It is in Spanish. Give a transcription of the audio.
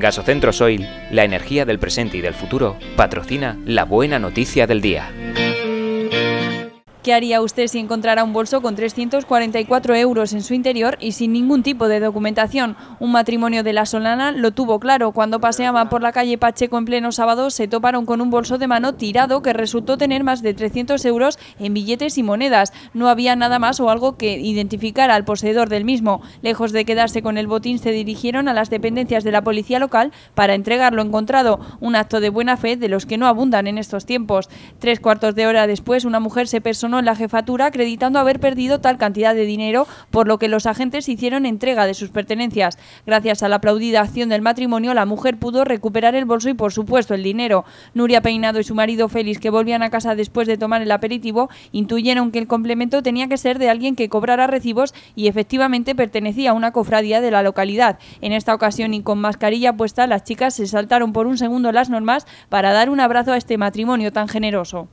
Gasocentro Soil, la energía del presente y del futuro, patrocina la buena noticia del día. ¿Qué haría usted si encontrara un bolso con 344 euros en su interior y sin ningún tipo de documentación? Un matrimonio de la Solana lo tuvo claro. Cuando paseaban por la calle Pacheco en pleno sábado, se toparon con un bolso de mano tirado que resultó tener más de 300 euros en billetes y monedas. No había nada más o algo que identificara al poseedor del mismo. Lejos de quedarse con el botín, se dirigieron a las dependencias de la policía local para entregar lo encontrado. Un acto de buena fe de los que no abundan en estos tiempos. Tres cuartos de hora después, una mujer se personó en la jefatura acreditando haber perdido tal cantidad de dinero, por lo que los agentes hicieron entrega de sus pertenencias. Gracias a la aplaudida acción del matrimonio, la mujer pudo recuperar el bolso y, por supuesto, el dinero. Nuria Peinado y su marido Félix, que volvían a casa después de tomar el aperitivo, intuyeron que el complemento tenía que ser de alguien que cobrara recibos y efectivamente pertenecía a una cofradía de la localidad. En esta ocasión y con mascarilla puesta, las chicas se saltaron por un segundo las normas para dar un abrazo a este matrimonio tan generoso.